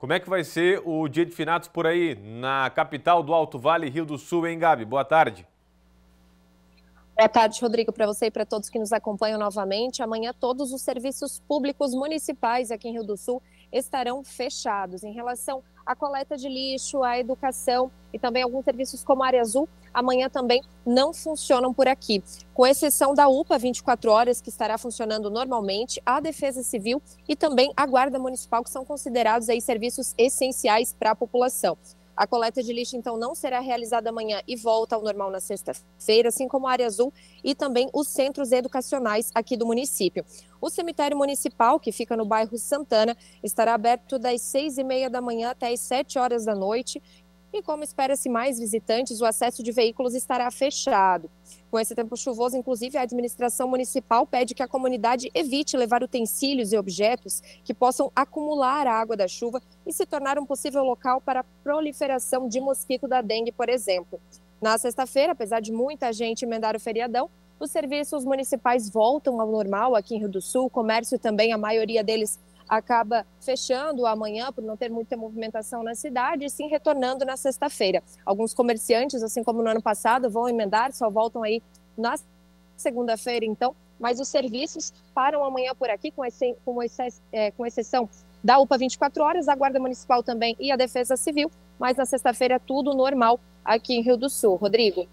Como é que vai ser o dia de finados por aí, na capital do Alto Vale, Rio do Sul, hein, Gabi? Boa tarde. Boa tarde, Rodrigo, para você e para todos que nos acompanham novamente. Amanhã, todos os serviços públicos municipais aqui em Rio do Sul estarão fechados. Em relação à coleta de lixo, à educação e também alguns serviços como a área azul, amanhã também não funcionam por aqui. Com exceção da UPA 24 horas, que estará funcionando normalmente, a Defesa Civil e também a Guarda Municipal, que são considerados aí serviços essenciais para a população. A coleta de lixo, então, não será realizada amanhã e volta ao normal na sexta-feira, assim como a área azul e também os centros educacionais aqui do município. O cemitério municipal, que fica no bairro Santana, estará aberto das seis e meia da manhã até as sete horas da noite e como espera-se mais visitantes, o acesso de veículos estará fechado. Com esse tempo chuvoso, inclusive, a administração municipal pede que a comunidade evite levar utensílios e objetos que possam acumular a água da chuva e se tornar um possível local para a proliferação de mosquito da dengue, por exemplo. Na sexta-feira, apesar de muita gente emendar o feriadão, os serviços municipais voltam ao normal aqui em Rio do Sul, o comércio também, a maioria deles acaba fechando amanhã por não ter muita movimentação na cidade e sim retornando na sexta-feira. Alguns comerciantes, assim como no ano passado, vão emendar, só voltam aí na segunda-feira, então, mas os serviços param amanhã por aqui, com, esse, com, exce, é, com exceção da UPA 24 horas, a Guarda Municipal também e a Defesa Civil, mas na sexta-feira tudo normal aqui em Rio do Sul. Rodrigo.